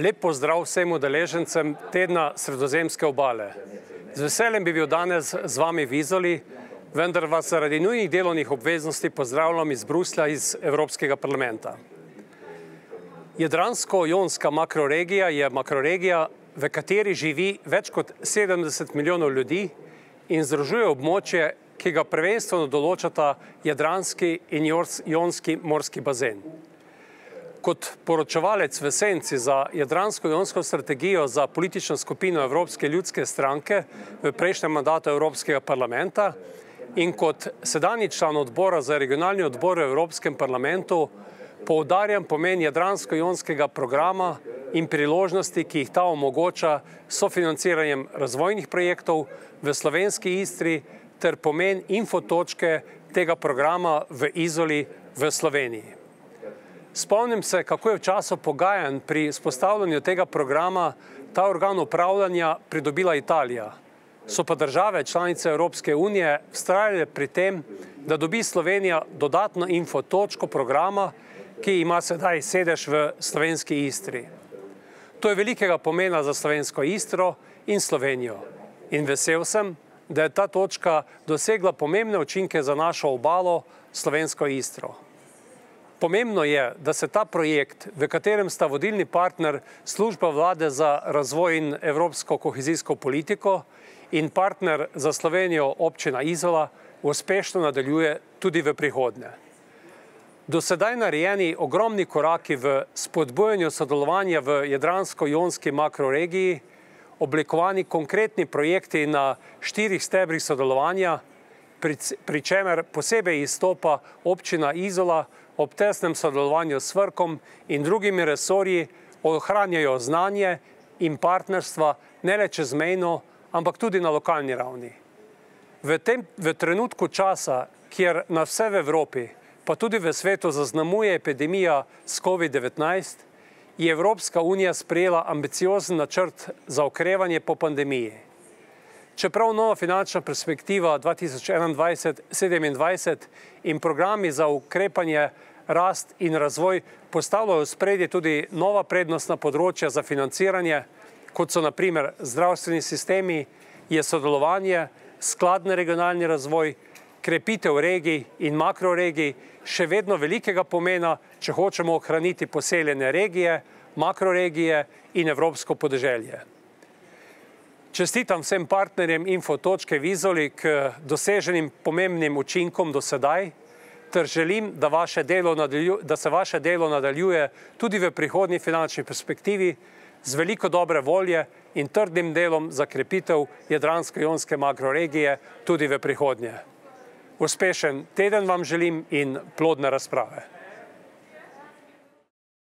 Lep pozdrav vsem udeležencem tedna sredozemske obale. Z veseljem bi bil danes z vami v Izoli, vendar vas zaradi nujnih delovnih obveznosti pozdravljam iz Bruslja, iz Evropskega parlamenta. Jadransko-jonska makroregija je makroregija, v kateri živi več kot 70 milijonov ljudi in združuje območje, ki ga prvenstveno določata Jadranski in Jonski morski bazen. Kot poročevalec v senci za Jadransko-jonsko strategijo za politično skupino Evropske ljudske stranke v prejšnjem mandatu Evropskega parlamenta in kot sedanji član odbora za regionalni odbor v Evropskem parlamentu poudarjam pomen Jadransko-jonskega programa in priložnosti, ki jih ta omogoča sofinanciranjem razvojnih projektov v slovenski Istri ter pomen infotočke tega programa v Izoli v Sloveniji. Spomnim se, kako je v času pogajanj pri spostavljanju tega programa ta organ upravljanja pridobila Italija. So pa države članice Evropske unije vztrajale pri tem, da dobi Slovenija dodatno info točko programa, ki ima sedaj sedež v slovenski Istri. To je velikega pomena za slovensko Istro in Slovenijo. In vesel sem, da je ta točka dosegla pomembne učinke za našo obalo, slovensko Istro. Pomembno je, da se ta projekt, v katerem sta vodilni partner služba vlade za razvoj in evropsko kohezijsko politiko in partner za Slovenijo občina Izola, uspešno nadaljuje tudi v prihodnje. Do sedaj narejeni ogromni koraki v spodbojanju sodelovanja v Jadransko-Jonski makroregiji, oblikovani konkretni projekti na štirih stebrih sodelovanja, pri čemer posebej izstopa občina Izola, ob tesnem sodelovanju s Vrkom in drugimi resorji ohranjajo znanje in partnerstva ne le čezmejno, ampak tudi na lokalni ravni. V, tem, v trenutku časa, kjer na vse v Evropi, pa tudi v svetu zaznamuje epidemija s COVID-19, je Evropska unija sprejela ambiciozen načrt za okrevanje po pandemiji. Čeprav nova finančna perspektiva 2021-2027 in programi za ukrepanje rast in razvoj postavljajo spredje tudi nova prednostna področja za financiranje, kot so naprimer zdravstveni sistemi, je sodelovanje, skladni regionalni razvoj, krepitev regij in makroregij še vedno velikega pomena, če hočemo ohraniti poseljene regije, makroregije in evropsko podeželje. Čestitam vsem partnerjem Infotočke Vizoli k doseženim pomembnim učinkom do sedaj, ter želim, da, vaše da se vaše delo nadaljuje tudi v prihodnji finančni perspektivi z veliko dobre volje in trdnim delom za krepitev Jadransko-Jonske makroregije tudi v prihodnje. Uspešen teden vam želim in plodne razprave.